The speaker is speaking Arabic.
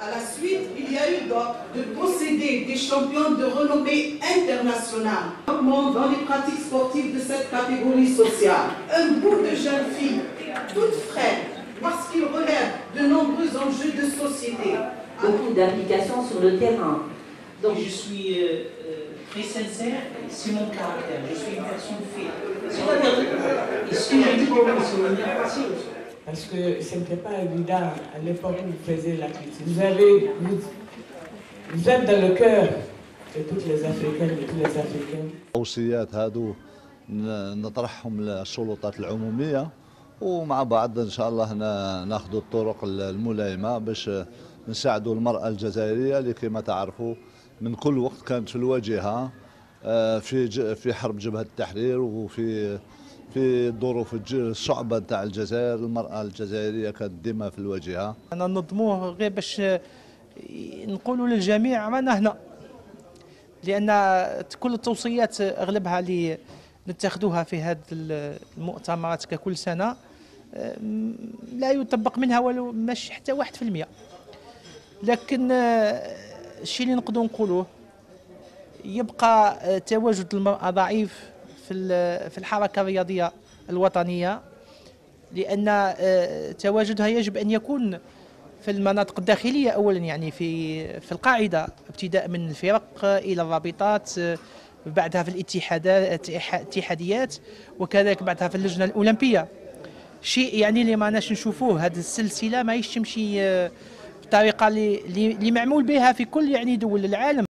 À la suite, il y a eu donc de posséder des champions de renommée internationale. Dans les pratiques sportives de cette catégorie sociale, un groupe de jeunes filles, toutes fraîches, parce qu'ils relèvent de nombreux enjeux de société. Beaucoup d'implications sur le terrain. Donc je suis euh, euh, très sincère, c'est mon caractère, je suis une personne faite. C'est-à-dire, et ce que je dis c'est une facile. Parce que ce n'était pas évident à l'époque où vous faisiez la critique. Vous, avez, vous, vous êtes dans le cœur de toutes les Africaines et tous les Africains. التوصيات هادو نطرحهم للسلطات العمومية ومع بعض إن شاء الله نأخذ الطرق الملائمة باش نساعدوا المرأة الجزائرية اللي كما تعرفوا من كل وقت كانت في الواجهة في في حرب جبهة التحرير وفي في الظروف الصعبة تاع الجزائر المرأة الجزائرية كانت ديما في الواجهة أنا نظموه غير باش نقولوا للجميع رانا هنا لأن كل التوصيات أغلبها اللي نتخذوها في هذه المؤتمرات ككل سنة لا يطبق منها ولو مش حتى واحد في المئة لكن الشيء اللي نقدروا نقولوه يبقى تواجد المرأة ضعيف في في الحركة الرياضية الوطنية لأن تواجدها يجب أن يكون في المناطق الداخلية أولا يعني في في القاعدة ابتداء من الفرق إلى الرابطات بعدها في الاتحادات الاتحاديات وكذلك بعدها في اللجنة الأولمبية. شيء يعني اللي ما نشوفوه هذه السلسلة ما تمشي بالطريقة اللي اللي معمول بها في كل يعني دول العالم.